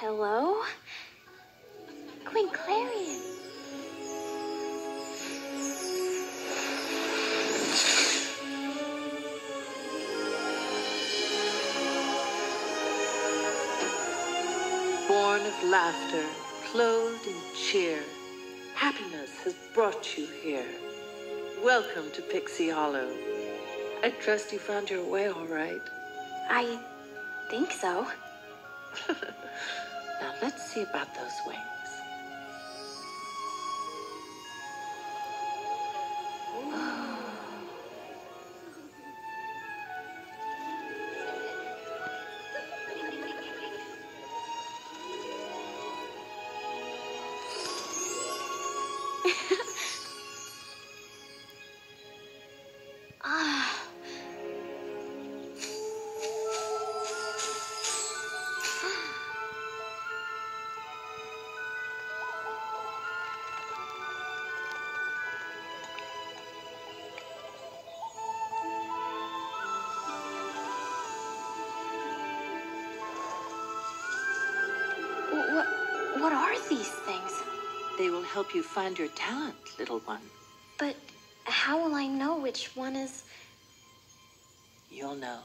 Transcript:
Hello? Queen Clarion. Born of laughter, clothed in cheer, happiness has brought you here. Welcome to Pixie Hollow. I trust you found your way all right. I think so. Now let's see about those wings. What, are these things? They will help you find your talent, little one. But how will I know which one is. You'll know.